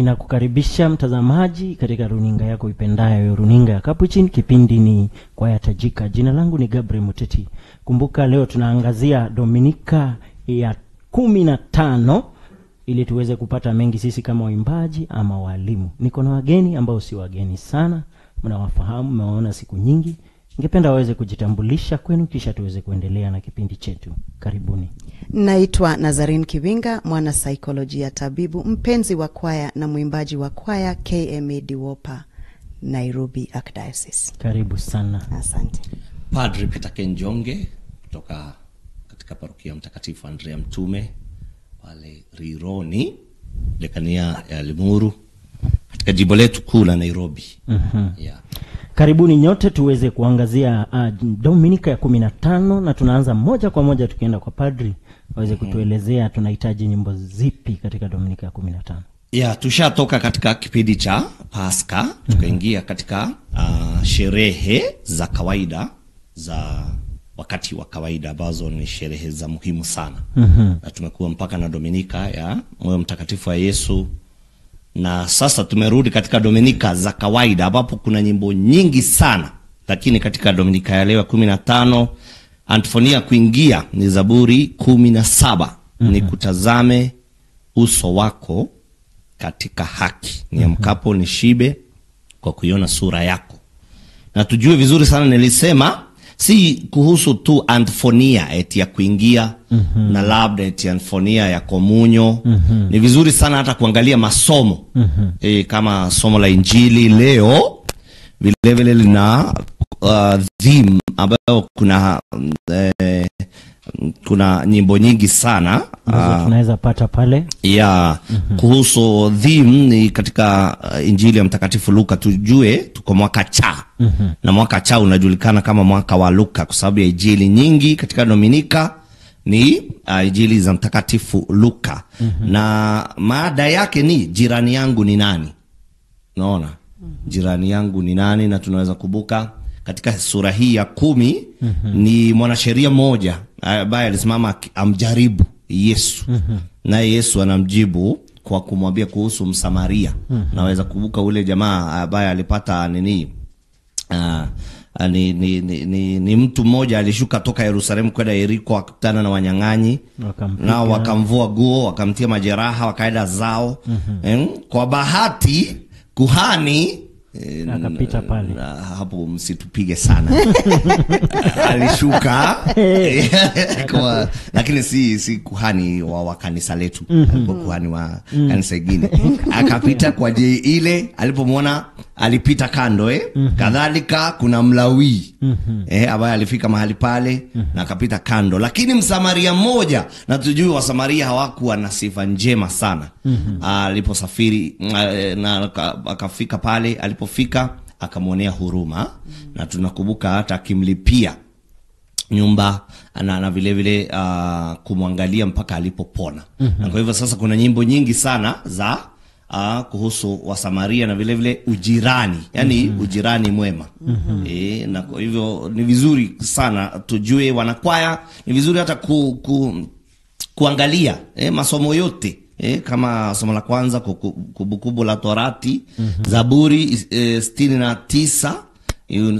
inakukaribisha mtazamaji katika runinga yako ipendayo, runinga ya Capuchin. Kipindi ni kwaya tajika. Jina langu ni Gabriel Muteti. Kumbuka leo tunaangazia Dominika ya kumi na tano ili tuweze kupata mengi sisi kama waimbaji ama walimu. Niko na wageni ambao si wageni sana, mnawafahamu, mmewaona siku nyingi. Ningependa waweze kujitambulisha kwenu, kisha tuweze kuendelea na kipindi chetu. Karibuni. Naitwa Nazarin Kivinga, mwana saikolojia tabibu, mpenzi wa kwaya na mwimbaji wa kwaya KMA Diwopa, Nairobi Archdiocese. Karibu sana. Asante. Padri Peter Kenjonge kutoka katika parokia Mtakatifu Andrea Mtume pale Rironi, dekania ya Limuru katika jimbo letu kuu la Nairobi. yeah. Karibuni nyote tuweze kuangazia uh, Dominika ya kumi na tano na tunaanza moja kwa moja tukienda kwa padri aweze kutuelezea tunahitaji nyimbo zipi katika Dominika ya kumi na tano. ya tushatoka katika kipindi cha Pasaka tukaingia katika uh, sherehe za kawaida za wakati wa kawaida ambazo ni sherehe za muhimu sana. Na tumekuwa mpaka na Dominika ya moyo mtakatifu wa Yesu, na sasa tumerudi katika Dominika za kawaida ambapo kuna nyimbo nyingi sana, lakini katika Dominika ya leo ya kumi na tano antifonia kuingia ni Zaburi kumi na saba. Ni kutazame uso wako katika haki, niamkapo nishibe kwa kuiona sura yako. Na tujue vizuri sana, nilisema si kuhusu tu anthonia eti ya kuingia mm -hmm. na labda eti anthonia ya komunyo. mm -hmm. Ni vizuri sana hata kuangalia masomo mm -hmm. e, kama somo la Injili leo vilevile lina uh, theme ambayo kuna eh, kuna nyimbo nyingi sana tunaweza pata pale. ya kuhusu theme ni katika uh, Injili ya Mtakatifu Luka. Tujue tuko mwaka cha. Na mwaka cha unajulikana kama mwaka wa Luka kwa sababu ya injili nyingi katika Dominika ni uh, injili za Mtakatifu Luka. Na maada yake ni jirani yangu ni nani. Unaona, jirani yangu ni nani? Na tunaweza kubuka katika sura hii ya kumi ni mwanasheria mmoja ambaye alisimama amjaribu Yesu. Naye Yesu anamjibu kwa kumwambia kuhusu Msamaria. Naweza kubuka ule jamaa ambaye alipata nini ah, ni, ni, ni, ni, ni mtu mmoja alishuka toka Yerusalemu kwenda Yeriko, akakutana na wanyang'anyi. Nao wakamvua guo, wakamtia majeraha, wakaenda zao. Em, kwa bahati kuhani eh, Akapita pale. hapo msitupige sana. Alishuka. Kwa, lakini si si kuhani wa, wa kanisa letu. Alikuwa kuhani wa kanisa ingine. Akapita kwa je ile alipomwona alipita kando eh? mm -hmm. kadhalika kuna Mlawi mm -hmm. eh, ambaye alifika mahali pale mm -hmm. na akapita kando lakini msamaria mmoja na tujue wasamaria hawakuwa na sifa njema sana aliposafiri mm, aliposafiri na aka- akafika pale alipofika akamwonea huruma mm -hmm. na tunakumbuka hata akimlipia nyumba na, na vile vile uh, kumwangalia mpaka alipopona mm -hmm. na kwa hivyo sasa kuna nyimbo nyingi sana za uh, kuhusu wasamaria na vilevile vile ujirani yani mm -hmm. ujirani mwema mm -hmm. e, na kwa hivyo ni vizuri sana tujue wanakwaya ni vizuri hata ku, ku, kuangalia eh, masomo yote eh, kama somo la kwanza kubukubu kumbukumbu la Torati mm -hmm. Zaburi eh, sitini na tisa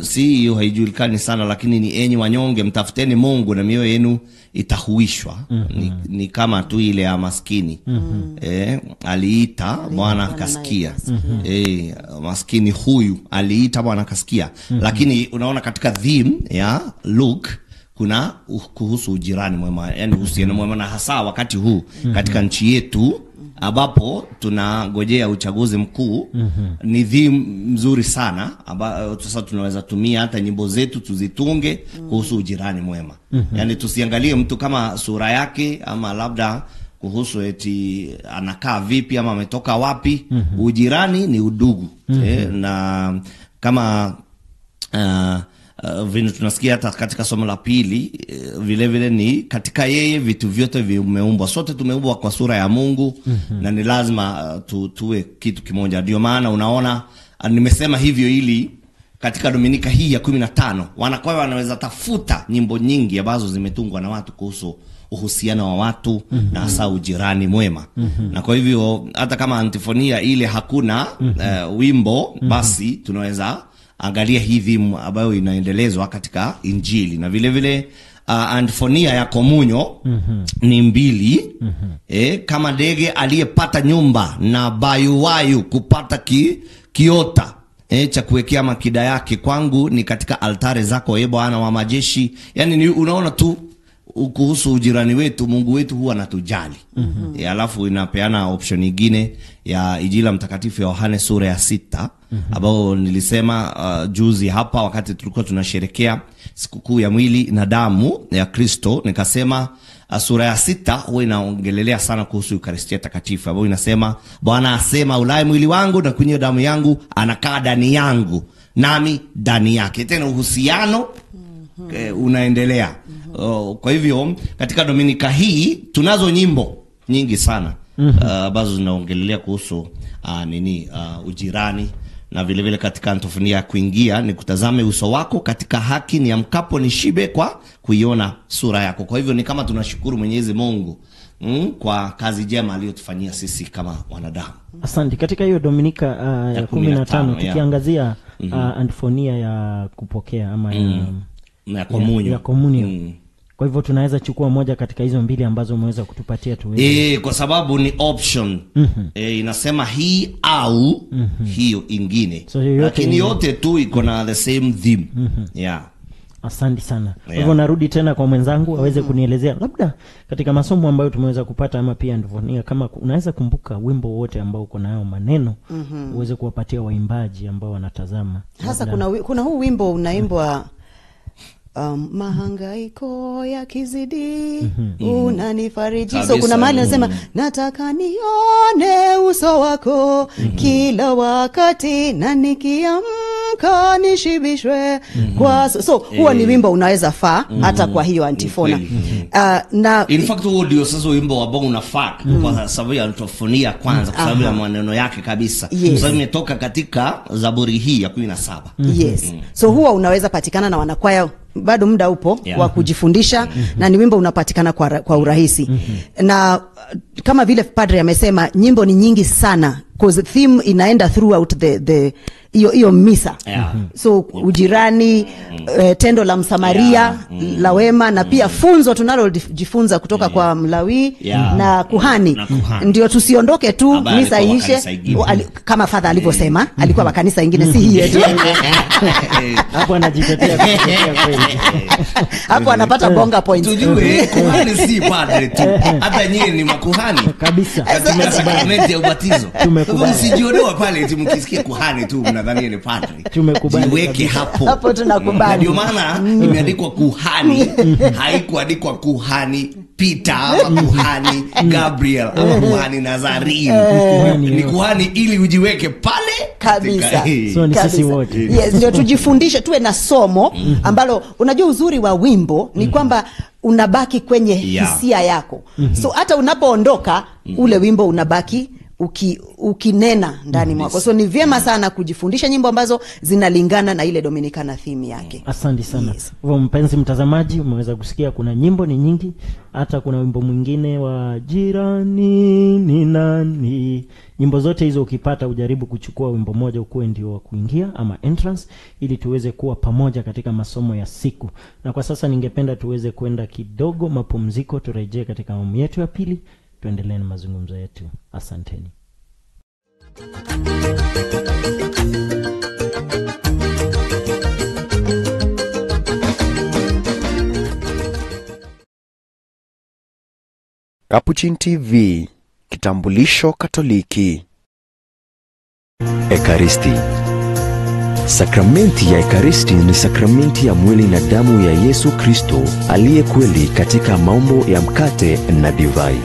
si hiyo haijulikani sana, lakini ni enyi wanyonge mtafuteni Mungu na mioyo yenu itahuishwa. mm -hmm. Ni, ni kama tu ile ya maskini mm -hmm. eh, aliita Bwana akasikia mm -hmm. Eh, maskini huyu aliita Bwana akasikia. Lakini unaona katika theme ya Luke kuna uh, kuhusu ujirani mwema, yani uhusiano mwema, na hasa wakati huu katika nchi yetu ambapo tunagojea uchaguzi mkuu. mm -hmm. Ni dhi mzuri sana ambayo sasa tunaweza tumia hata nyimbo zetu tuzitunge kuhusu ujirani mwema, mm -hmm. yani tusiangalie mtu kama sura yake ama labda kuhusu eti anakaa vipi ama ametoka wapi. mm -hmm. Ujirani ni udugu mm -hmm. eh, na kama uh, uh, vile tunasikia hata katika somo la pili uh, vile vile ni katika yeye vitu vyote vimeumbwa. Sote tumeumbwa kwa sura ya Mungu mm -hmm. na ni lazima uh, tu, tuwe kitu kimoja. Ndio maana unaona uh, nimesema hivyo ili katika dominika hii ya kumi na tano wanakwaya wanaweza tafuta nyimbo nyingi ambazo zimetungwa na watu kuhusu uhusiano wa watu mm-hmm. na hasa ujirani mwema mm-hmm. na kwa hivyo hata kama antifonia ile hakuna mm-hmm. uh, wimbo basi tunaweza angalia hii dhimu ambayo inaendelezwa katika injili na vile vile uh, andfonia ya komunyo mm-hmm. ni mbili mm-hmm. eh, kama ndege aliyepata nyumba na bayuwayu kupata ki, kiota E, cha kuwekea makida yake kwangu ni katika altare zako e bwana wa majeshi yani ni, unaona tu kuhusu ujirani wetu mungu wetu huwa anatujali mm-hmm. e, alafu inapeana option nyingine ya Injili mtakatifu yohane sura ya sita mm-hmm. ambao nilisema uh, juzi hapa wakati tulikuwa tunasherekea sikukuu ya mwili na damu ya kristo nikasema uh, sura ya sita huwa inaongelelea sana kuhusu eukaristia takatifu ambayo inasema bwana asema ulaye mwili wangu na kunywa damu yangu anakaa ndani yangu nami ndani yake tena uhusiano mm eh, unaendelea oh, kwa hivyo katika dominika hii tunazo nyimbo nyingi sana ambazo uh, zinaongelelea kuhusu uh, nini uh, ujirani. Na vile vile katika antofonia ya kuingia ni kutazame uso wako katika haki ni amkapo ni shibe kwa kuiona sura yako. Kwa hivyo ni kama tunashukuru mwenyezi mungu mm, kwa kazi jema aliyotufanyia sisi kama wanadamu. Asante. Katika hiyo dominika uh, ya kumi na tano tukiangazia uh, antofonia ya kupokea ama mm. ya, ya, komunyo. ya komunio Mm. Kwa hivyo tunaweza chukua moja katika hizo mbili ambazo umeweza kutupatia tuweze E, kwa sababu ni option mm-hmm. e, inasema hii au mm-hmm. hiyo ingine So, yote lakini yote tu iko na the same theme mm-hmm. yeah. asante sana kwa Yeah. hivyo narudi tena kwa mwenzangu aweze kunielezea labda katika masomo ambayo tumeweza kupata ama pia ndivyo kama unaweza kumbuka wimbo wote ambao uko nayo maneno mm-hmm. uweze kuwapatia waimbaji ambao wanatazama hasa kuna, kuna huu wimbo unaimbwa um, mahangaiko yakizidi unanifariji. So kuna mahali mm. nasema nataka nione uso wako kila wakati na nikiamka nishibishwe kwa so, so huo ni wimbo unaweza faa hata kwa hiyo antifona. Kweli. uh, na in fact huo ndio sasa wimbo ambao unafaa kwa sababu ya antofonia kwanza kwa sababu ya maneno yake kabisa. Yes. kwa sababu imetoka katika zaburi hii ya kumi na saba. Yes. So huwa unaweza patikana na wanakwaya bado muda upo Yeah. wa kujifundisha mm -hmm. na ni wimbo unapatikana kwa, kwa urahisi mm -hmm. na kama vile padre amesema nyimbo ni nyingi sana 'cause theme inaenda throughout the the hiyo hiyo misa. Yeah. so ujirani eh, tendo la msamaria Yeah. la wema na pia funzo tunalojifunza kutoka kwa mlawi Yeah. na kuhani. Na kuhani. ndio tusiondoke tu Aba, misa alikuwa iishe. ali- kama fadha alivyosema alikuwa wa kanisa ingine si hii yetu hapo anajitetea hapo anapata bonga point tujue kuhani si padre tu. Hata nyinyi ni makuhani. Kabisa. Katika sakramenti ya ubatizo Tumekubali. msijiodoa pale ti mkisikia kuhani tu mnadhania ni padre Tumekubali jiweke hapo. Hapo tunakubali. Ndio maana imeandikwa kuhani. Haikuandikwa kuhani Peter ama kuhani Gabriel ama kuhani Nazarene. Ni kuhani ili ujiweke pale Kabisa. So ni sisi wote. yes, ndio tujifundishe tuwe na somo ambalo unajua uzuri wa wimbo ni kwamba unabaki kwenye Yeah. hisia yako. So hata unapoondoka ule wimbo unabaki uki, ukinena ndani mwako. So ni vyema sana kujifundisha nyimbo ambazo zinalingana na ile dominikana theme yake. Asante sana. Yes. hivyo mpenzi mtazamaji umeweza kusikia kuna nyimbo ni nyingi hata kuna wimbo mwingine wa jirani ni nani nyimbo zote hizo ukipata ujaribu kuchukua wimbo moja ukuwe ndio wa kuingia ama entrance ili tuweze kuwa pamoja katika masomo ya siku. Na kwa sasa ningependa tuweze kwenda kidogo mapumziko turejee katika awamu yetu ya pili tuendelee na mazungumzo yetu asanteni Capuchin TV, kitambulisho Katoliki. Ekaristi. Sakramenti ya Ekaristi ni sakramenti ya mwili na damu ya Yesu Kristo aliye kweli katika maumbo ya mkate na divai.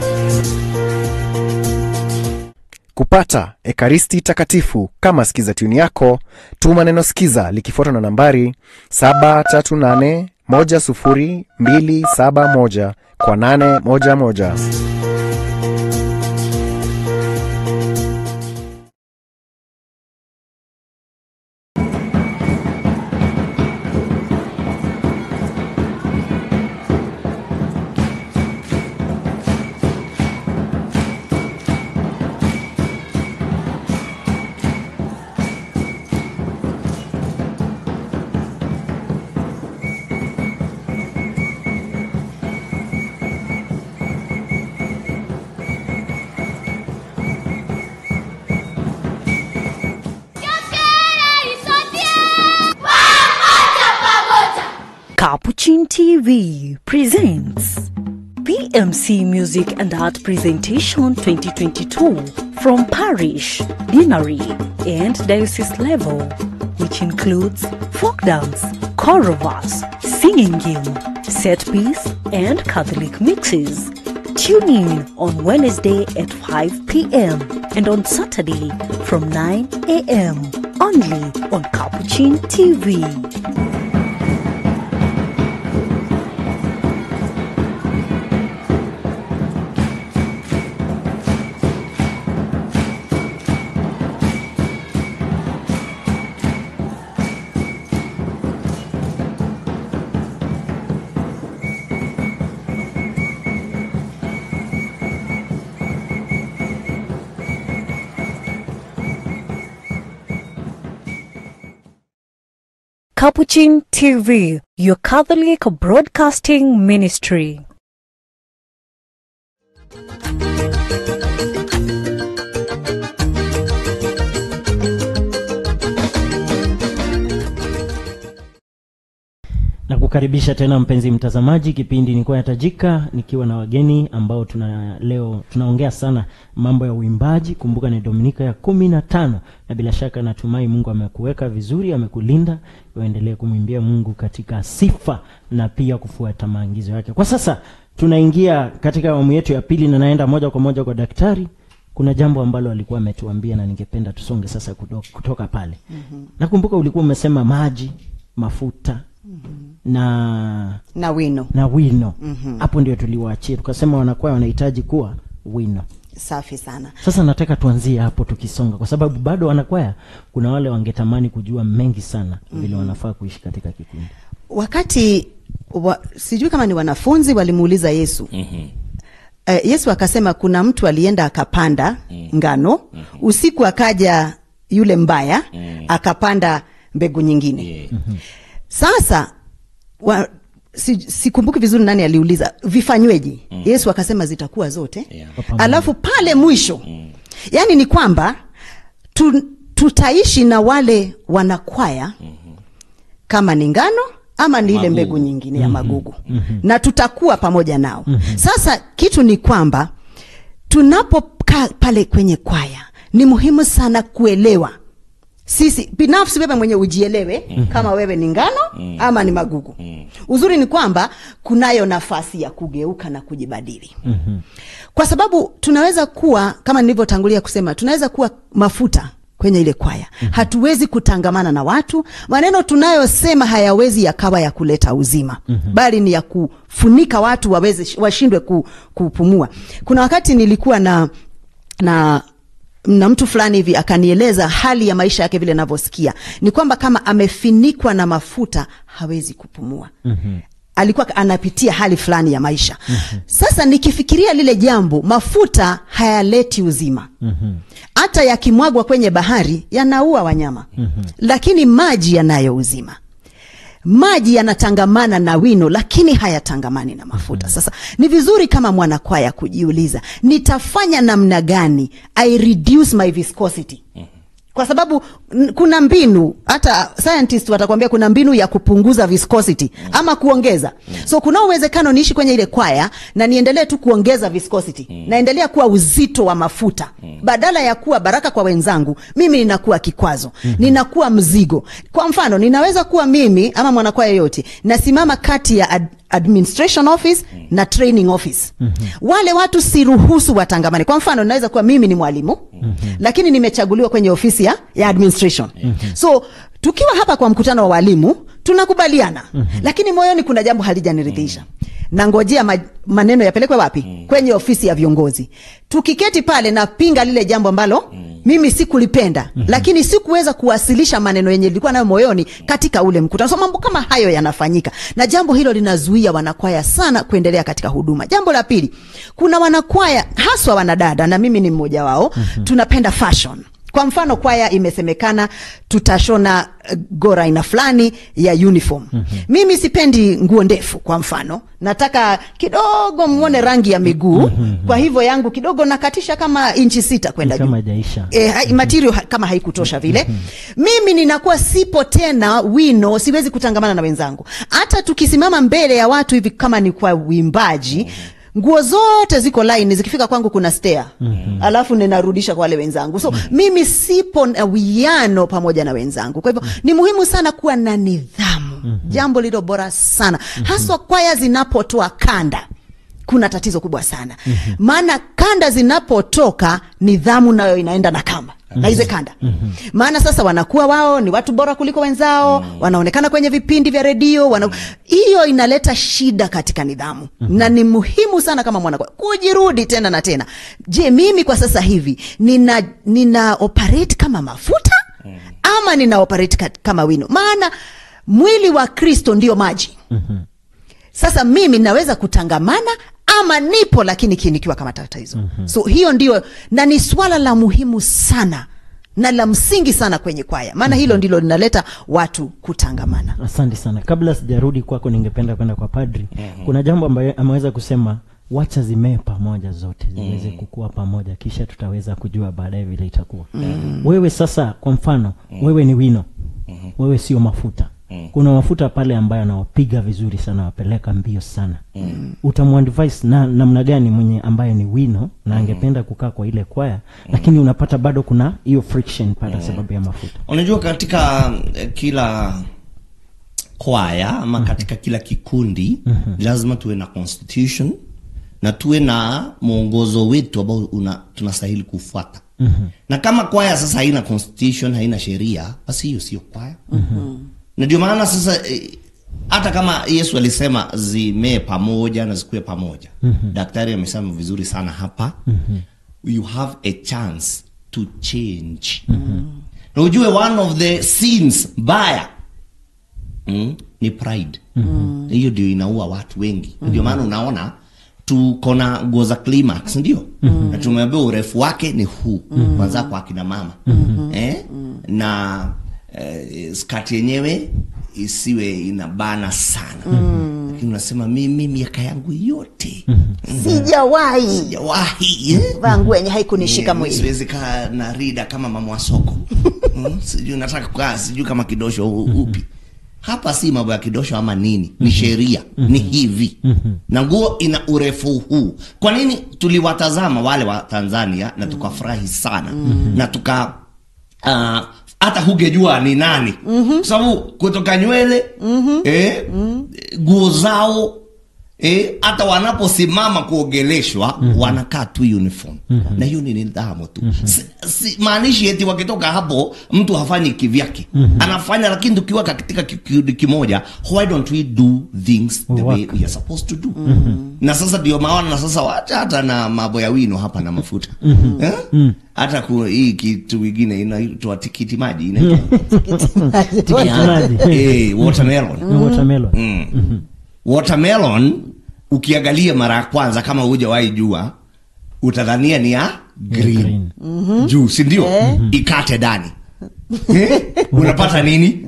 kupata ekaristi takatifu kama skiza tuni yako tuma neno skiza likifuatwa na nambari 738100271 kwa 811 Capuchin TV presents PMC Music and Art Presentation 2022 from parish, deanery, and diocese level, which includes folk dance, choral singing game, set piece, and Catholic mixes. Tune in on Wednesday at 5 p.m. and on Saturday from 9 a.m. only on Capuchin TV. Capuchin TV, your Catholic broadcasting ministry. Na kukaribisha tena mpenzi mtazamaji kipindi nikuwa yatajika nikiwa na wageni ambao tuna leo tunaongea sana mambo ya uimbaji. Kumbuka ni dominika ya kumi na tano na bila shaka natumai mungu amekuweka vizuri amekulinda uendelee kumwimbia mungu katika sifa na pia kufuata maagizo yake. Kwa sasa tunaingia katika awamu yetu ya pili na naenda moja kwa moja kwa daktari. Kuna jambo ambalo alikuwa ametuambia na ningependa tusonge sasa kutoka pale. Mm-hmm. nakumbuka ulikuwa umesema maji mafuta. Mm-hmm. Na na wino. na wino. Hapo -hmm. ndio tuliwaachia tukasema wanakuwa wanahitaji kuwa wino. Safi sana. Sasa nataka tuanzie hapo tukisonga kwa sababu bado wanakwaya kuna wale wangetamani kujua mengi sana mm -hmm. vile wanafaa kuishi katika kikundi. Wakati wa, sijui kama ni wanafunzi walimuuliza yesu. Mhm. uh, yesu akasema kuna mtu alienda akapanda ngano usiku akaja yule mbaya akapanda mbegu nyingine. Yeah. sasa wa, si, sikumbuki vizuri nani aliuliza vifanyweje yesu akasema zitakuwa zote Yeah. alafu pale mwisho mm. yani ni kwamba tu, tutaishi na wale wanakwaya mm -hmm. kama ni ngano ama ni ile mbegu nyingine ya magugu mm -hmm. na tutakuwa pamoja nao mm -hmm. sasa kitu ni kwamba tunapokaa pale kwenye kwaya ni muhimu sana kuelewa sisi binafsi wewe mwenye ujielewe mm-hmm. kama wewe ni ngano mm-hmm. ama ni magugu mm-hmm. uzuri ni kwamba kunayo nafasi ya kugeuka na kujibadili mm-hmm. kwa sababu tunaweza kuwa kama nilivyotangulia kusema tunaweza kuwa mafuta kwenye ile kwaya mm-hmm. hatuwezi kutangamana na watu maneno tunayosema hayawezi yakawa ya kuleta uzima mm-hmm. bali ni ya kufunika watu waweze washindwe ku, kupumua kuna wakati nilikuwa na na na mtu fulani hivi akanieleza hali ya maisha yake vile navyosikia ni kwamba kama amefinikwa na mafuta hawezi kupumua. Mm-hmm alikuwa anapitia hali fulani ya maisha. Mm-hmm. sasa nikifikiria lile jambo mafuta hayaleti uzima. Mm-hmm. hata yakimwagwa kwenye bahari yanaua wanyama. Mm-hmm. lakini maji yanayo uzima maji yanatangamana na wino lakini hayatangamani na mafuta. Sasa ni vizuri kama mwanakwaya kujiuliza nitafanya namna gani i reduce my viscosity? Kwa sababu kuna mbinu hata scientist watakwambia kuna mbinu ya kupunguza viscosity mm. ama kuongeza mm. so kuna uwezekano niishi kwenye ile kwaya na niendelee tu kuongeza viscosity mm. naendelea kuwa uzito wa mafuta mm. badala ya kuwa baraka kwa wenzangu mimi ninakuwa kikwazo mm. ninakuwa mzigo kwa mfano ninaweza kuwa mimi ama mwanakwaya yoyote nasimama kati ya ad, administration office mm. na training office mm -hmm. wale watu siruhusu watangamane kwa mfano naweza kuwa mimi ni mwalimu mm -hmm. lakini nimechaguliwa kwenye ofisi ya, ya administration so tukiwa hapa kwa mkutano wa walimu tunakubaliana. Mm -hmm. lakini moyoni kuna jambo halijaniridhisha. Mm-hmm. nangojea ma, maneno yapelekwe wapi? Mm. kwenye ofisi ya viongozi. Tukiketi pale napinga lile jambo ambalo mimi sikulipenda lakini sikuweza kuwasilisha maneno yenye ilikuwa nayo moyoni katika ule mkutano. So mambo kama hayo yanafanyika. Na jambo hilo linazuia wanakwaya sana kuendelea katika huduma. Jambo la pili kuna wanakwaya haswa wanadada na mimi ni mmoja wao mm -hmm. tunapenda fashion kwa mfano kwaya imesemekana tutashona uh, gora aina fulani ya uniform. Mm-hmm. mimi sipendi nguo ndefu kwa mfano. Nataka kidogo mwone rangi ya miguu. Mm-hmm. kwa hivyo yangu kidogo nakatisha kama inchi sita kwenda juu. kama e, hai- material ha- kama haikutosha vile. Mm -hmm. mimi ninakuwa sipo tena wino siwezi kutangamana na wenzangu. Hata tukisimama mbele ya watu hivi kama ni kwa uimbaji nguo zote ziko line zikifika kwangu kuna stea mm-hmm. alafu ninarudisha kwa wale wenzangu so mm-hmm. mimi sipo na wiano pamoja na wenzangu kwa hivyo mm-hmm. ni muhimu sana kuwa na nidhamu mm-hmm. jambo lilo bora sana mm-hmm. haswa kwaya zinapotoa kanda kuna tatizo kubwa sana mm-hmm. maana kanda zinapotoka nidhamu nayo inaenda na kamba mm-hmm. na hizo kanda mm-hmm. maana sasa wanakuwa wao ni watu bora kuliko wenzao mm-hmm. wanaonekana kwenye vipindi vya redio wana... hiyo inaleta shida katika nidhamu mm-hmm. na ni muhimu sana kama mwana kujirudi tena na tena je mimi kwa sasa hivi nina nina operate kama mafuta mm-hmm. ama nina operate kama wino maana mwili wa kristo ndio maji Mhm. sasa mimi naweza kutangamana ama nipo lakini kinikiwa kama tatizo mm-hmm. so hiyo ndio na ni swala la muhimu sana na la msingi sana kwenye kwaya. Maana hilo ndilo linaleta watu kutangamana. Asante sana. Kabla sijarudi kwako ningependa kwenda kwa padri. Kuna jambo ambayo ameweza kusema wacha zimee pamoja zote ziweze kukua pamoja kisha tutaweza kujua baadaye vile itakuwa. Wewe sasa kwa mfano wewe ni wino. Wewe sio mafuta kuna mafuta pale ambayo anawapiga vizuri sana wapeleka mbio sana mm. utamwadvise na namna gani mwenye ambaye ni wino na angependa kukaa kwa ile kwaya mm. lakini unapata bado kuna hiyo friction pale mm. sababu ya mafuta unajua katika eh, kila kwaya ama katika kila kikundi mm-hmm. lazima tuwe na constitution na tuwe na mwongozo wetu ambao tunastahili kufuata mm-hmm. na kama kwaya sasa haina constitution haina sheria basi hiyo sio kwaya na ndio maana sasa eh, hata kama yesu alisema zimee pamoja na zikue pamoja mm -hmm. daktari amesema vizuri sana hapa mm -hmm. you have a chance to change mm -hmm. na ujue one of the sins mbaya mm, ni pride hiyo -hmm. ndio inaua watu wengi mm -hmm. ndio maana unaona tuko na nguo za climax ndio mm na tumeambia urefu wake ni huu kwanza kwa akina mama mm -hmm. eh? na eh, skati yenyewe isiwe inabana sana. Mm. lakini unasema mimi miaka yangu yote. Sijawahi. Sijawahi. Vangu vaa nguo yenye haikunishika Eh, mwili. siwezi kaa na rida kama mama wa soko. Mm, sijui nataka kukaa sijui kama kidosho upi. Hapa si mambo ya kidosho ama nini ni sheria ni hivi. Na nguo ina urefu huu. Kwa nini tuliwatazama wale wa tanzania na tukafurahi sana? Na tuka ah, hata hugejua ni nani kwa sababu kutoka nywele mm -hmm. eh, mm -hmm. nguo zao eh, hata wanaposimama kuogeleshwa mm -hmm. wanakaa tu uniform mm -hmm. na hiyo ni nidhamu tu mm -hmm. si, si, maanishi eti wakitoka hapo mtu hafanyi kivyake anafanya lakini tukiwa katika kikundi kimoja why don't we do things the way we are supposed to do mm -hmm. na sasa ndio maana na sasa wacha hata na mambo ya wino hapa na mafuta mm -hmm. eh? mm hata ku, hii kitu kingine inaitwa tikiti maji inaitwa tikiti maji. eh, watermelon watermelon mm. Watermelon ukiangalia mara ya kwanza kama hujawahi jua utadhania ni ya green, green. Mm -hmm. juu sindio ikate dani. Eh? unapata nini?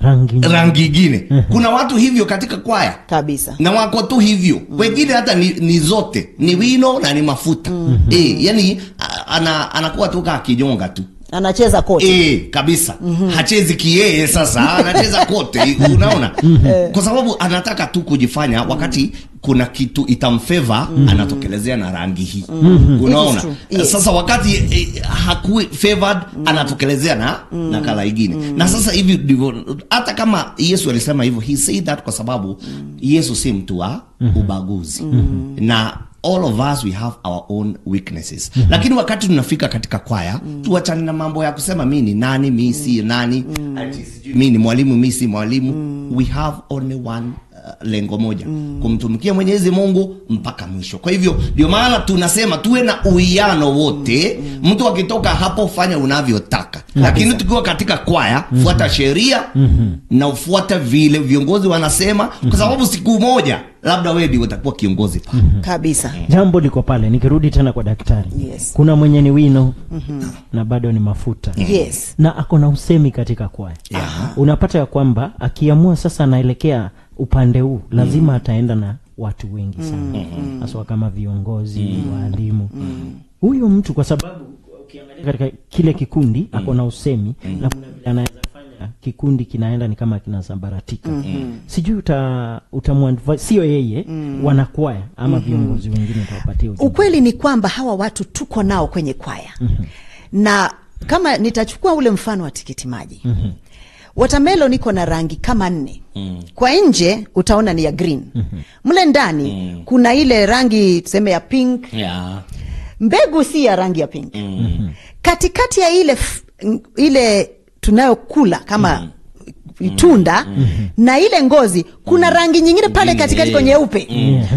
Rangi rangi ingine. Kuna watu hivyo katika kwaya. Kabisa. Na wako tu hivyo. Mm. wengine hata ni, ni zote. Ni wino na ni mafuta. Mm -hmm. E, yani anakuwa ana, anakuwa tu kaa kinyonga tu anacheza kote E, kabisa mm-hmm. hachezi kiyeye sasa anacheza kote unaona kwa sababu anataka tu kujifanya wakati kuna kitu itamfeva mm-hmm. anatokelezea na rangi hii mm-hmm. unaona. Yes. sasa wakati eh, hakui favored mm-hmm. anatokelezea na mm-hmm. na kala ingine na sasa hivi ndivyo hata kama yesu alisema hivyo he said that kwa sababu mm-hmm. yesu si mtu wa ubaguzi mm-hmm. na all of us we have our own weaknesses mm -hmm. lakini wakati tunafika katika kwaya mm -hmm. tuachane na mambo ya kusema mi ni nani mi si nani ati sijui mi ni mwalimu mi si mwalimu mm -hmm. we have only one lengo moja mm. kumtumikia mwenyezi mungu mpaka mwisho kwa hivyo ndio maana tunasema tuwe na uwiano wote mm. mtu akitoka hapo fanya unavyotaka mm. lakini tukiwa katika kwaya mm -hmm. fuata sheria mm -hmm. na ufuata vile viongozi wanasema kwa sababu siku moja labda wewe ndio utakuwa kiongozi pa kabisa jambo liko pale nikirudi tena kwa daktari Yes. kuna mwenye ni wino mm -hmm. na bado ni mafuta yes na ako na usemi katika kwaya Yeah. unapata ya kwamba akiamua sasa anaelekea upande huu lazima mm. ataenda na watu wengi sana haswa kama viongozi mm. waalimu huyu mtu kwa sababu ukiangalia katika kile kikundi ako na usemi mm. na kuna vile anaweza fanya kikundi kinaenda ni kama kinasambaratika mm. sijui uta, utamwadvise sio yeye mm. wanakwaya ama mm. viongozi wengine utawapatia ukweli ni kwamba hawa watu tuko nao kwenye kwaya mm. na kama nitachukua ule mfano wa tikiti maji watermelon iko na rangi kama nne. Kwa nje utaona ni ya green. Mle ndani mm. kuna ile rangi tuseme ya pink. Yeah. mbegu si ya rangi ya pink. Mm. katikati ya ile ile tunayokula kama mm. tunda na ile ngozi kuna rangi nyingine pale katikati kwenye nyeupe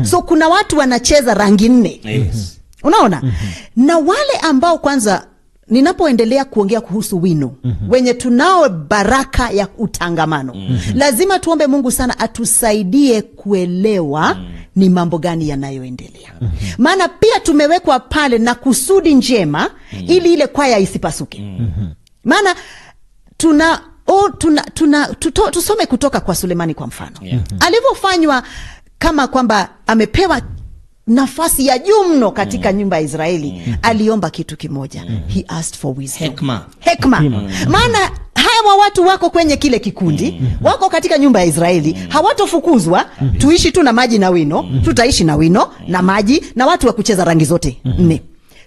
so kuna watu wanacheza rangi nne. Yes. unaona? Mm. na wale ambao kwanza ninapoendelea kuongea kuhusu wino mm -hmm. wenye tunao baraka ya utangamano mm -hmm. lazima tuombe mungu sana atusaidie kuelewa mm -hmm. ni mambo gani yanayoendelea maana mm -hmm. pia tumewekwa pale na kusudi njema mm -hmm. ili ile kwaya isipasuke maana mm -hmm. tuna o, tuna, tuna tuto, tusome kutoka kwa sulemani kwa mfano Yeah. alivyofanywa kama kwamba amepewa nafasi ya juu mno katika mm. nyumba ya israeli mm. aliomba kitu kimoja mm. he asked for wisdom Hekma. hekma hekma. maana hawa watu wako kwenye kile kikundi mm. wako katika nyumba ya israeli mm. hawatofukuzwa mm. tuishi tu na maji na wino mm. tutaishi na wino mm. na maji na watu wa kucheza rangi zote nne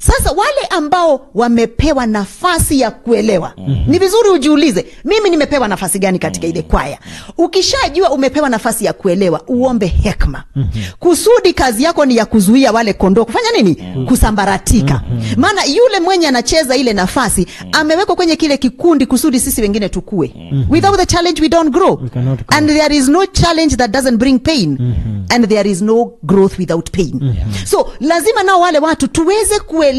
sasa wale ambao wamepewa nafasi ya kuelewa mm -hmm. ni vizuri ujiulize mimi nimepewa nafasi gani katika mm -hmm. ile kwaya ukishajua umepewa nafasi ya kuelewa uombe hekma mm -hmm. kusudi kazi yako ni ya kuzuia wale kondoo kufanya nini mm -hmm. kusambaratika maana yule mwenye anacheza ile nafasi amewekwa kwenye kile kikundi kusudi sisi wengine tukue mm -hmm. without the challenge we don't grow We cannot grow. and there is no challenge that doesn't bring pain mm -hmm. and there is no growth without pain mm -hmm. so lazima nao wale watu tuweze kuelewa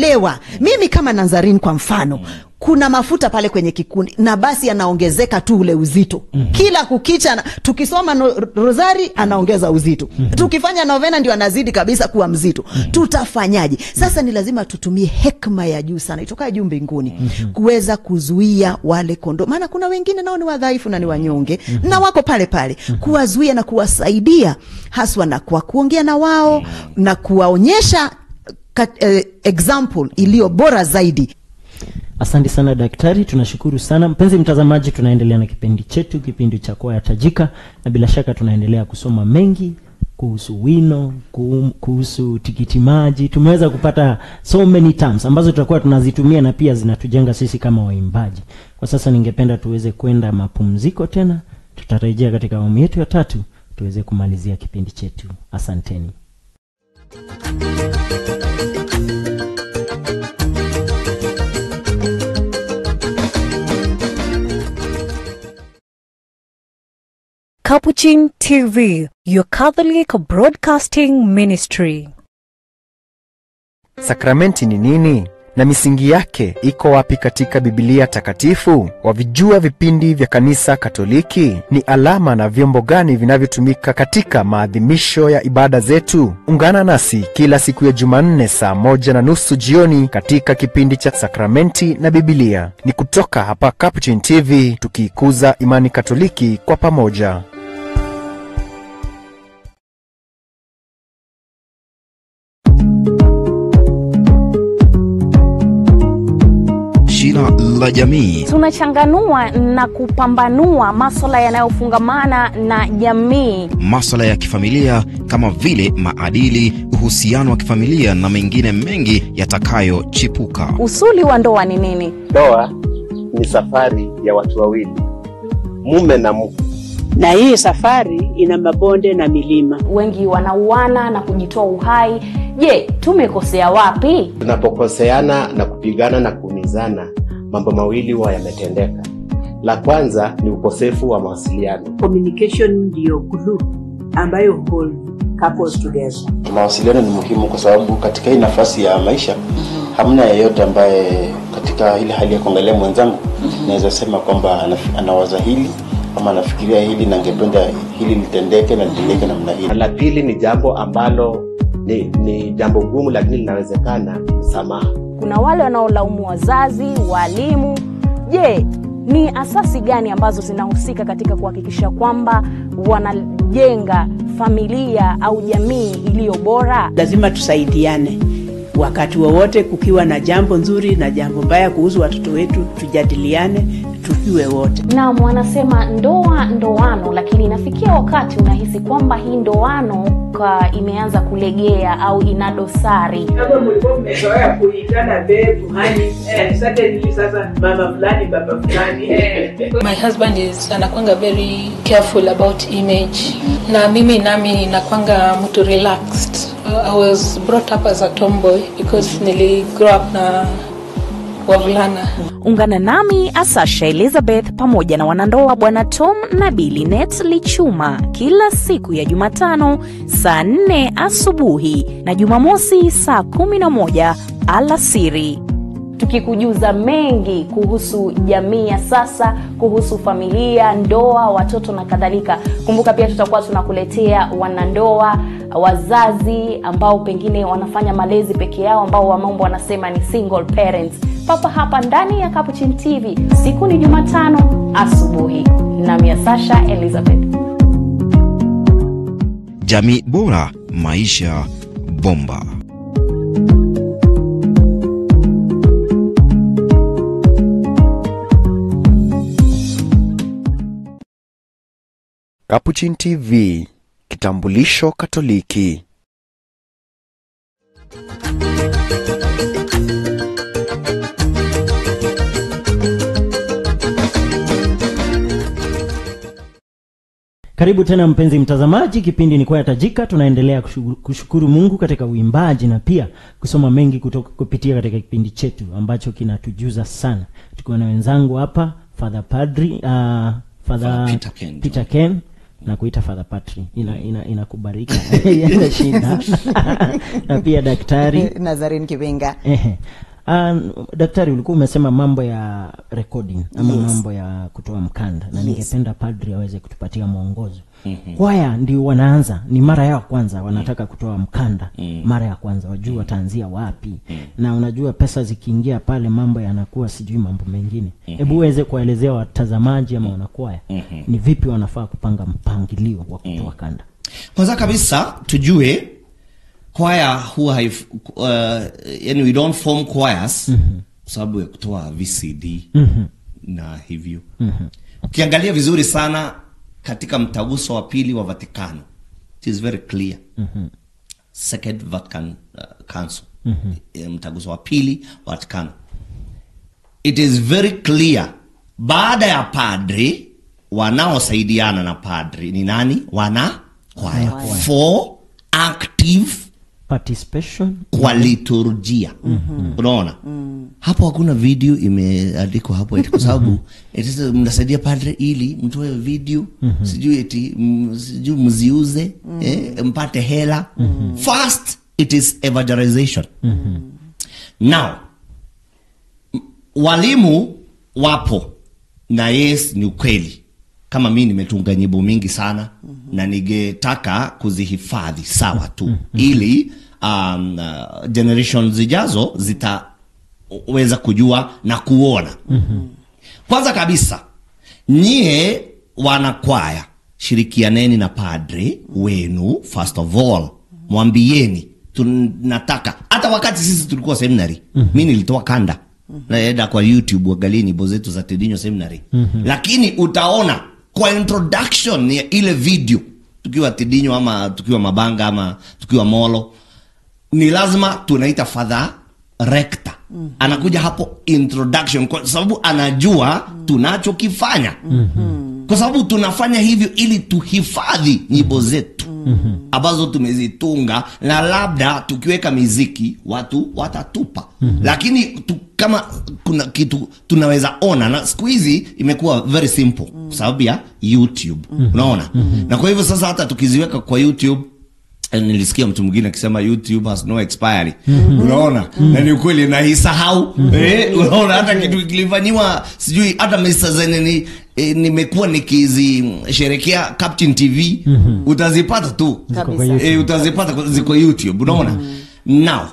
mimi kama nanzarin kwa mfano kuna mafuta pale kwenye kikundi na basi anaongezeka tu ule uzito mm -hmm. kila kukicha tukisoma no, rosari anaongeza uzito mm -hmm. tukifanya novena ndio anazidi kabisa kuwa mzito mm -hmm. tutafanyaje sasa ni lazima tutumie hekma ya juu sana itokayo juu mbinguni mm -hmm. kuweza kuzuia wale kondoo maana kuna wengine nao ni wadhaifu na ni wanyonge mm -hmm. na wako pale pale mm -hmm. kuwazuia na kuwasaidia haswa na kwa kuongea na wao mm -hmm. na kuwaonyesha kat- eh, example iliyo bora zaidi. Asante sana daktari. Tunashukuru sana. Mpenzi mtazamaji tunaendelea na kipindi chetu kipindi cha kwaya tajika na bila shaka tunaendelea kusoma mengi kuhusu wino kuhusu tikiti maji. Tumeweza kupata so many terms ambazo tutakuwa tunazitumia na pia zinatujenga sisi kama waimbaji. Kwa sasa ningependa tuweze kwenda mapumziko tena. Tutarejea katika awamu yetu ya tatu tuweze kumalizia kipindi chetu. Asanteni Capuchin TV, your Catholic broadcasting ministry. sacramenti ni nini na misingi yake iko wapi katika bibilia takatifu? Wavijua vipindi vya kanisa katoliki? Ni alama na vyombo gani vinavyotumika katika maadhimisho ya ibada zetu? Ungana nasi kila siku ya jumanne saa moja na nusu jioni katika kipindi cha sakramenti na bibilia ni kutoka hapa capuchin tv tukiikuza imani katoliki kwa pamoja la jamii. Tunachanganua na kupambanua maswala yanayofungamana na jamii. Maswala ya kifamilia kama vile maadili uhusiano wa kifamilia na mengine mengi yatakayochipuka. Usuli wa ndoa ni nini? Ndoa ni safari ya watu wawili, mume na mke. na hii safari ina mabonde na milima. wengi wanauana na kujitoa uhai. Je tumekosea wapi? Tunapokoseana na kupigana na kuumizana, mambo mawili huwa yametendeka. La kwanza ni ukosefu wa mawasiliano. Communication ndio glue ambayo hold couples together. Mawasiliano ni muhimu kwa sababu katika hii nafasi ya maisha hamna yeyote ambaye katika ile hali ya kuangalia mwenzangu naweza sema kwamba anawaza hili ama anafikiria hili na ngependa hili litendeke na litendeke namna hii. La pili ni jambo ambalo ni, ni jambo gumu lakini linawezekana, msamaha. Kuna wale wanaolaumu wazazi walimu. Je ni asasi gani ambazo zinahusika katika kuhakikisha kwamba wanajenga familia au jamii iliyo bora? Lazima tusaidiane. Wakati wowote, kukiwa na jambo nzuri na jambo mbaya kuhusu watoto wetu, tujadiliane tukiwe wote. nam wanasema ndoa ndoano lakini inafikia wakati unahisi kwamba hii ndoano ka imeanza kulegea au ina dosari. Kama mlikuwa mmezoea kuitana babe, honey, and suddenly sasa mama fulani baba fulani. My husband is anakwanga very careful about image. Na mimi nami nakwanga mtu relaxed. I was brought up as a tomboy because nili grow up na wavulana. Ungana nami asasha elizabeth pamoja na wanandoa bwana tom na bilinet lichuma kila siku ya jumatano saa 4 asubuhi na jumamosi saa 11 alasiri tukikujuza mengi kuhusu jamii ya sasa kuhusu familia ndoa watoto na kadhalika. Kumbuka pia tutakuwa tunakuletea wanandoa wazazi ambao pengine wanafanya malezi peke yao ambao wamambo wanasema ni single parents. Papa hapa ndani ya capuchin tv siku ni jumatano asubuhi. Nami ya sasha elizabeth. Jamii bora, maisha bomba. Capuchin TV, kitambulisho Katoliki. karibu tena mpenzi mtazamaji kipindi ni kwaya tajika tunaendelea kushukuru, kushukuru mungu katika uimbaji na pia kusoma mengi kutoka kupitia katika kipindi chetu ambacho kinatujuza sana tukiwa na wenzangu hapa father padri uh, father Father Peter Ken. peter ken na kuita father patri ina, ina, ina shida. Na pia daktari. Nazarin Kibinga. Ehe. Um, daktari ulikuwa umesema mambo ya recording ama Yes. mambo ya kutoa mkanda. Na Yes. ningependa padri aweze kutupatia mwongozo Mhm. kwaya ndio wanaanza ni mara yao kwanza wanataka kutoa mkanda mm -hmm. mara ya kwanza wajua wataanzia wapi mm -hmm. na unajua pesa zikiingia pale mambo yanakuwa sijui mambo mengine hebu uweze kuwaelezea watazamaji ama wanakwaya mm -hmm. ni vipi wanafaa kupanga mpangilio wa kutoa mm -hmm. kanda kwanza kabisa tujue kwaya huwa haif, uh, yani we don't form choirs Mhm. kwa sababu ya kutoa vcd mm -hmm. na hivyo mm -hmm. ukiangalia vizuri sana katika mtaguso wa pili wa vatikano. It is very clear. Mm -hmm. second vatican uh, council. Mm -hmm. mtaguso wa pili wa vatikano. It is very clear. Baada ya padri wanaosaidiana na padri ni nani? Wana kwaya for active participation kwa liturgia. mm -hmm. unaona mm. hapo hakuna video imeandikwa hapo eti kwa sababu eti mnasaidia padre ili mtoe video mm -hmm. sijui eti mm, sijui mziuze eh, mpate hela mm -hmm. first it is evangelization mm -hmm. now walimu wapo na yes ni ukweli kama mi nimetunga nyimbo mingi sana na ningetaka kuzihifadhi sawa tu ili um, uh, generation zijazo zitaweza kujua na kuona kwanza kabisa nyie wanakwaya shirikianeni na padre wenu first of all mwambieni tunataka hata wakati sisi tulikuwa seminary -hmm. mi nilitoa kanda mm -hmm. naenda kwa youtube uangalie nyimbo zetu za tedinyo seminary -hmm. lakini utaona kwa introduction ya ile video tukiwa Tidinyo ama tukiwa mabanga ama tukiwa molo ni lazima tunaita father rector. Anakuja hapo introduction kwa sababu anajua tunachokifanya. Mm -hmm. kwa sababu tunafanya hivyo ili tuhifadhi nyimbo zetu ambazo tumezitunga na labda tukiweka miziki watu watatupa mm-hmm. lakini tu, kama kuna kitu tunaweza ona na siku hizi imekuwa very simple mm. kwa sababu ya youtube mm. unaona mm-hmm. na kwa hivyo sasa hata tukiziweka kwa youtube eh, nilisikia mtu mwingine akisema youtube has no expiry mm-hmm. unaona mm-hmm. na ni ukweli naisahau eh, unaona hata kitu kilifanyiwa sijui hata mr zeneni eh, nimekuwa nikizisherekea captain tv mm -hmm. utazipata tu eh, utazipata ziko youtube unaona mm -hmm. now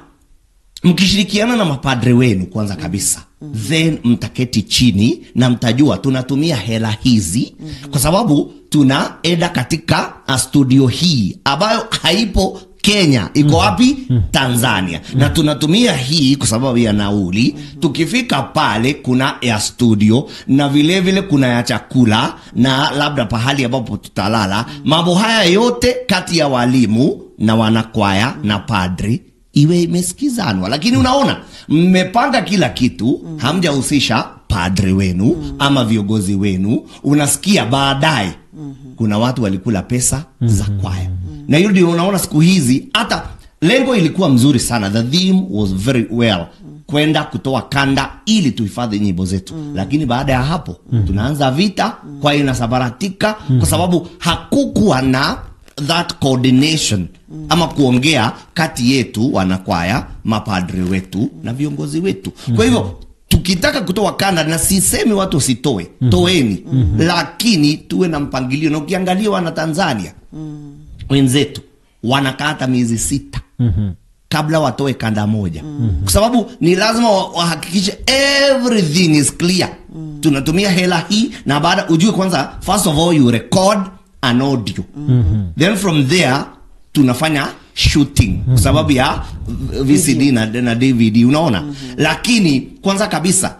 mkishirikiana na mapadre wenu kwanza kabisa mm -hmm. then mtaketi chini na mtajua tunatumia hela hizi mm -hmm. kwa sababu tunaenda katika uh, studio hii ambayo haipo kenya. Iko wapi? Tanzania. Na tunatumia hii kwa sababu ya nauli. Tukifika pale kuna ya studio na vilevile vile kuna ya chakula na labda pahali ambapo tutalala. Mambo haya yote kati ya walimu na wanakwaya na padri iwe imesikizanwa. Lakini unaona mmepanga kila kitu hamjahusisha padri wenu ama viongozi wenu. Unasikia baadaye kuna watu walikula pesa mm -hmm. za kwaya na hiyo ndio unaona siku hizi hata lengo ilikuwa mzuri sana the theme was very well kwenda kutoa kanda ili tuhifadhi nyimbo zetu mm. lakini baada ya hapo mm. tunaanza vita mm. kwa inasabaratika kwa sababu hakukuwa na that coordination mm. ama kuongea kati yetu wanakwaya mapadre wetu na viongozi wetu mm. kwa hivyo tukitaka kutoa kanda na sisemi watu sitoe, mm -hmm. toeni mm -hmm. lakini tuwe na mpangilio na ukiangalia wana tanzania mm -hmm. wenzetu wanakata miezi sita mm -hmm. kabla watoe kanda moja mm -hmm. kwa sababu ni lazima wa- wahakikishe everything is clear mm -hmm. tunatumia hela hii na baada ujue kwanza first of all you record an audio mm -hmm. then from there tunafanya shooting. Kwa sababu ya vcd na, na dvd unaona? Mm -hmm. lakini kwanza kabisa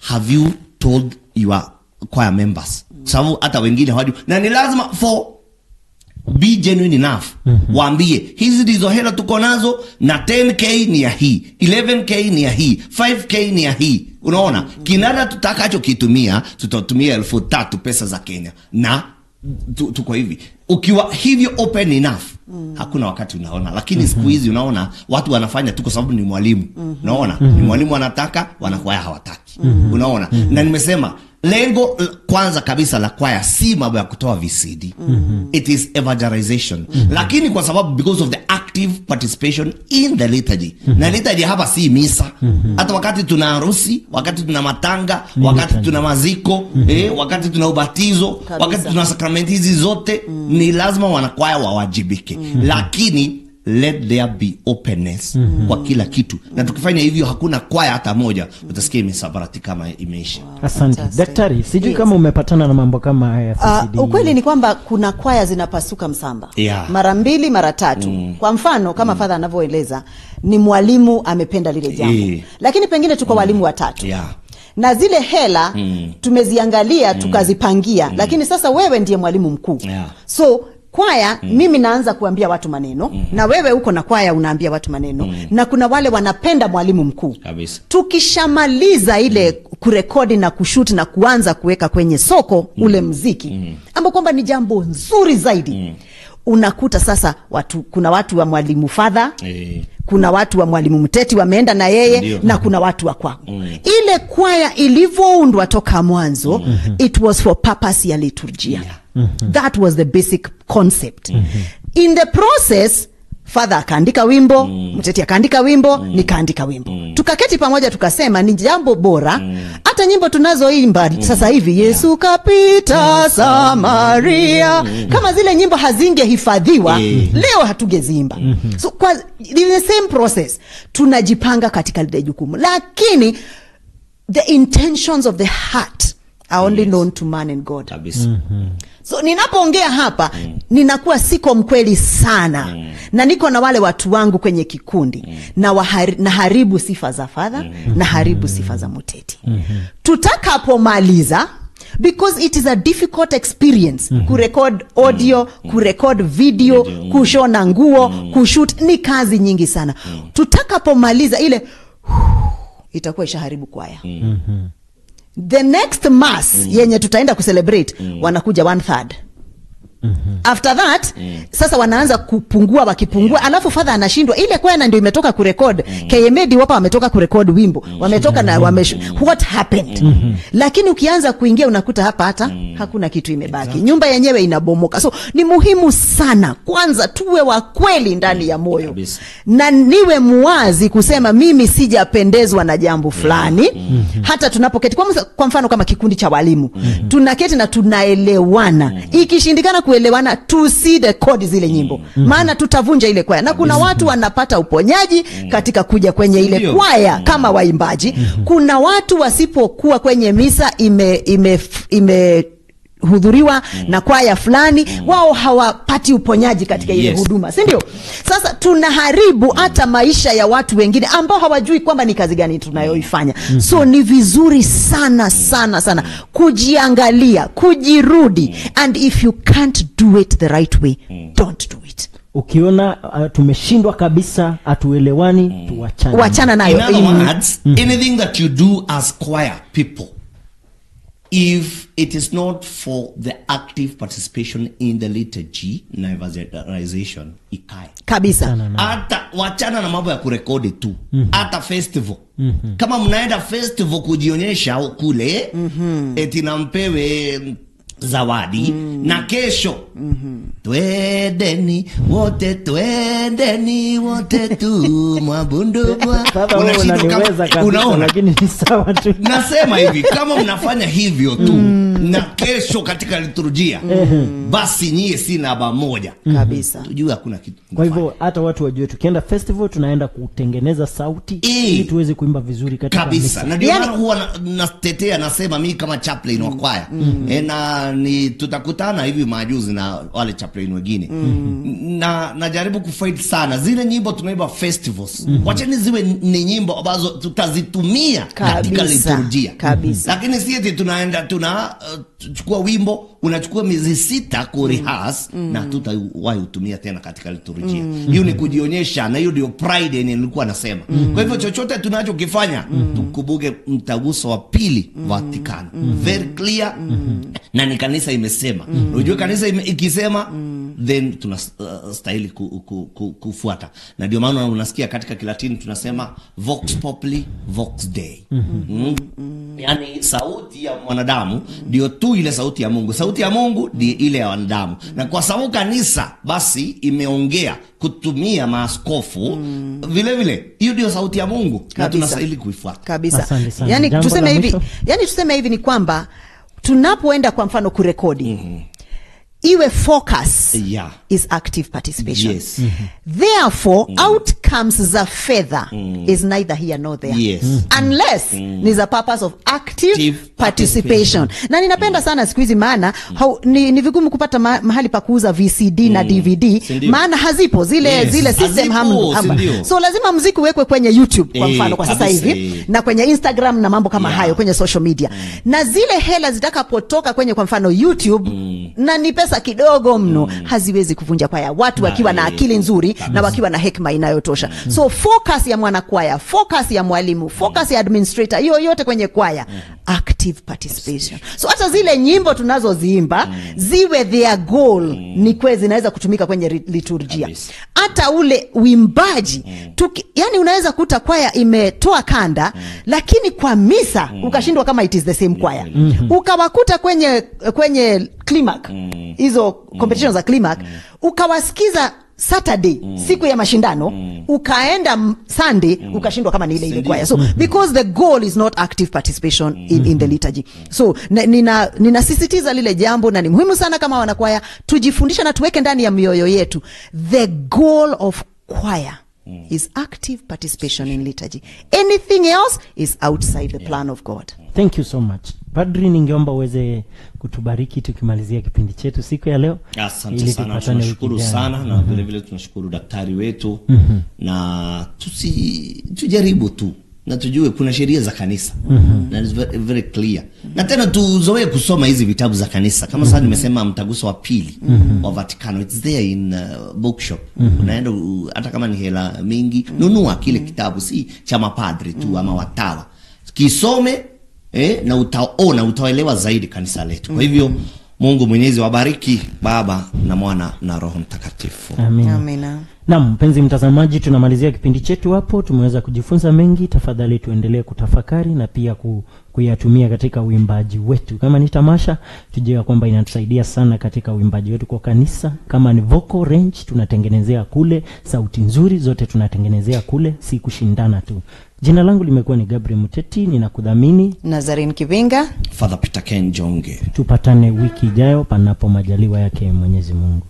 have you told your choir members? Kwa sababu hata wengine hawajui. Na ni lazima for be genuine enough mm -hmm. waambie hizi ndizo hela tuko nazo na 10k ni ya hii 11k ni ya hii 5k ni ya hii. Unaona? Mm -hmm. kinada tutakachokitumia tutatumia elfu tatu pesa za kenya. Na tuko hivi ukiwa hivyo open enough Mm. hakuna wakati unaona lakini mm -hmm. siku hizi unaona watu wanafanya tu kwa sababu ni mwalimu mm -hmm. Unaona ni mwalimu anataka wanakwaya hawataki mm -hmm. unaona mm -hmm. na nimesema lengo kwanza kabisa la kwaya si mambo ya kutoa vcd Mm -hmm. it is evangelization Mm -hmm. lakini kwa sababu because of the active participation in the liturgy Mm -hmm. na liturgy hapa si misa Mm -hmm. hata wakati tuna harusi wakati tuna matanga wakati tuna maziko mm -hmm. eh, wakati tuna ubatizo kabisa. wakati tuna sakramenti hizi zote mm -hmm. ni lazima wanakwaya wawajibike Mm -hmm. lakini let there be openness mm -hmm. kwa kila kitu na tukifanya hivyo hakuna kwaya hata moja utasikia imesabarati kama imeisha asante daktari sijui Yes. kama umepatana na mambo kama haya CCD. Uh, ukweli ni kwamba kuna kwaya zinapasuka msamba Yeah. mara mbili mara tatu mm. kwa mfano kama mm. fadha anavyoeleza ni mwalimu amependa lile jambo yeah. lakini pengine tuko mm. walimu watatu yeah. na zile hela mm. tumeziangalia tukazipangia mm. lakini sasa wewe ndiye mwalimu mkuu Yeah. so kwaya mm. mimi naanza kuambia watu maneno mm. na wewe huko na kwaya unaambia watu maneno mm. na kuna wale wanapenda mwalimu mkuu kabisa tukishamaliza ile mm. kurekodi na kushut na kuanza kuweka kwenye soko mm. ule mziki mm. ambao kwamba ni jambo nzuri zaidi mm. Unakuta sasa watu kuna watu wa mwalimu fadha e. kuna watu wa mwalimu mteti wameenda na yeye Ndiyo. na kuna watu wa kwangu mm. ile kwaya ilivyoundwa toka mwanzo mm-hmm. it was for purpose ya liturgia yeah. mm-hmm. that was the basic concept mm-hmm. in the process fadha akaandika wimbo mm. mteti akaandika wimbo mm. nikaandika wimbo mm. tukaketi pamoja tukasema ni jambo bora hata mm. nyimbo tunazoimba mm. sasa hivi yesu kapita samaria mm. kama zile nyimbo hazingehifadhiwa mm. leo hatugeziimba mm-hmm. so kwa the same process tunajipanga katika lile jukumu lakini the intentions of the heart are only yes. known to man and god kabisa so ninapoongea hapa mm. ninakuwa siko mkweli sana mm. na niko na wale watu wangu kwenye kikundi mm. na wahari, naharibu sifa za fadha mm. naharibu sifa za muteti mm-hmm. tutakapomaliza because it is a difficult experience mm-hmm. kurekod audio mm-hmm. kurekod video, video kushona nguo mm-hmm. kushut ni kazi nyingi sana mm-hmm. tutakapomaliza ile itakuwa ishaharibu kwaya the next mass mm. yenye tutaenda kucelebrate mm. wanakuja one third after that mm -hmm. sasa wanaanza kupungua wakipungua yeah. alafu fadha anashindwa ile kwena ndio imetoka kurekod mm -hmm. kmd wapa wametoka kurekod wimbo wametoka na wameshu mm -hmm. what happened mm -hmm. lakini ukianza kuingia unakuta hapa hata mm -hmm. hakuna kitu imebaki exactly. nyumba yenyewe inabomoka so ni muhimu sana kwanza tuwe wa kweli ndani ya moyo yeah, na niwe muwazi kusema mimi sijapendezwa na jambo fulani mm -hmm. hata tunapoketi kwa, mfano kama kikundi cha walimu mm -hmm. tunaketi na tunaelewana mm -hmm. ikishindikana kuelewana tuside kodi zile nyimbo. Maana tutavunja ile kwaya. Na kuna watu wanapata uponyaji katika kuja kwenye ile kwaya kama waimbaji. Kuna watu wasipokuwa kwenye misa ime, ime, ime hudhuriwa mm. na kwaya fulani mm. wao hawapati uponyaji katika ile Yes. huduma si ndio sasa tunaharibu hata mm. maisha ya watu wengine ambao hawajui kwamba ni kazi gani tunayoifanya mm. so ni vizuri sana sana sana kujiangalia kujirudi and if you can't do it the right way mm. don't do it ukiona uh, tumeshindwa kabisa hatuelewani tuwachane wachana nayo In other Mm. words, anything that you do as choir people, if it is not for the active participation in the liturgy na evangelization, ikae kabisa hata wachana na mambo ya kurekodi tu hata mm -hmm. festival mm -hmm. kama mnaenda festival kujionyesha kule mm -hmm. eti nampewe zawadi mm. na kesho. Mm -hmm. twendeni wote twendeni wote tu unaniweza unaona? nasema hivi kama mnafanya hivyo tu mm. na kesho katika liturujia mm. basi nyie si namba moja. Kabisa. Tujue hakuna kitu kwa hivyo hata watu wajue tukienda festival tunaenda kutengeneza sauti ili tuweze kuimba vizuri katika kabisa. na ndio maana huwa na- natetea nasema mimi kama chaplain wa kwaya. Mm. e, na ni tutakutana hivi majuzi na wale chaplain wengine mm. na najaribu kufight sana zile nyimbo tunaimba festivals mm. wacheni ziwe ni nyimbo ambazo tutazitumia katika liturgia kabisa. lakini si eti tunaenda tuna uh, chukua wimbo unachukua miezi sita kurihas na tutawahi utumia tena katika liturgia mm. hiyo ni kujionyesha na hiyo ndio pride yenye nilikuwa nasema mm. kwa hivyo chochote tunachokifanya mm. tukumbuke mtaguso wa pili mm. Vatican mm. very clear mm. na ni kanisa imesema. Mm. unajua kanisa ime, ikisema mm. then tunastahili uh, ku, ku, ku, kufuata. Na ndio maana unasikia katika kilatini tunasema vox populi vox dei. Mm. mm. Yani, sauti ya mwanadamu ndio tu ile sauti ya mungu. Sauti ya mungu ni ile ya wanadamu. Na kwa sababu kanisa basi imeongea kutumia maaskofu vile vile hiyo ndio sauti ya mungu. Na tunastahili kuifuata. Kabisa. Yani tuseme hivi yani tuseme hivi ni kwamba tunapoenda kwa mfano kurekodi iwe focus yeah. is active participation Yes. mm-hmm. therefore mm. outcomes za fedha is neither here nor there Yes. mm-hmm. unless mm. ni za purpose of active participation participation na ninapenda mm. sana siku hizi maana hau, ni, ni vigumu kupata ma, mahali pa kuuza vcd mm. na dvd Sindio. maana hazipo zile Yes. zile system Hazipo, ham, so lazima mziki uwekwe kwenye youtube kwa Eh, mfano kwa sasa hivi eh. na kwenye instagram na mambo kama Yeah. hayo kwenye social media mm. na zile hela zitakapotoka kwenye kwa mfano youtube mm. na ni pesa kidogo mno mm. haziwezi kuvunja kwaya watu wakiwa na akili nzuri kabisa. na wakiwa na hekima inayotosha mm. so focus ya mwanakwaya focus ya mwalimu focus ya administrator hiyo yote kwenye kwaya mm. active participation so hata zile nyimbo tunazoziimba ziwe their goal mm. ni kweli zinaweza kutumika kwenye liturgia hata ule uimbaji tuki, yani unaweza kuta kwaya imetoa kanda mm. lakini kwa misa mm. ukashindwa kama it is the same kwaya mm. ukawakuta kwenye kwenye climax hizo competition mm. za climax mm. ukawasikiza saturday mm. siku ya mashindano mm. ukaenda Sunday mm. ukashindwa kama ni ile ile kwaya so because the goal is not active participation in, in the liturgy. So na- nina ninasisitiza lile jambo na ni muhimu sana kama wanakwaya tujifundisha na tuweke ndani ya mioyo yetu. The goal of choir is active participation in liturgy. Anything else is outside the plan of god. Thank you so much padri ningeomba uweze kutubariki tukimalizia kipindi chetu siku ya leo asante sana tunashukuru sana na vile vile tunashukuru daktari wetu mm -hmm. na tusi tujaribu tu na tujue kuna sheria za kanisa mm -hmm. na it's very, very clear na tena tuzoee kusoma hizi vitabu za kanisa kama mm -hmm. sasa nimesema mtaguso wa pili mm -hmm. wa vaticano it's there in uh, bookshop mm -hmm. unaenda hata kama ni hela mingi nunua kile kitabu si cha mapadri tu mm -hmm. ama watawa kisome eh, na utaona utaelewa zaidi kanisa letu. Kwa hivyo mungu mwenyezi wabariki baba na mwana na roho mtakatifu. Amina. amina Naam, mpenzi mtazamaji, tunamalizia kipindi chetu hapo. Tumeweza kujifunza mengi. Tafadhali tuendelee kutafakari na pia ku, kuyatumia katika uimbaji wetu. Kama ni tamasha, tujue kwamba inatusaidia sana katika uimbaji wetu kwa kanisa. Kama ni vocal range, tunatengenezea kule, sauti nzuri zote tunatengenezea kule, si kushindana tu. Jina langu limekuwa ni Gabriel Muteti, ninakudhamini. nazarin kivinga father peter ken jonge Tupatane wiki ijayo, panapo majaliwa yake Mwenyezi Mungu.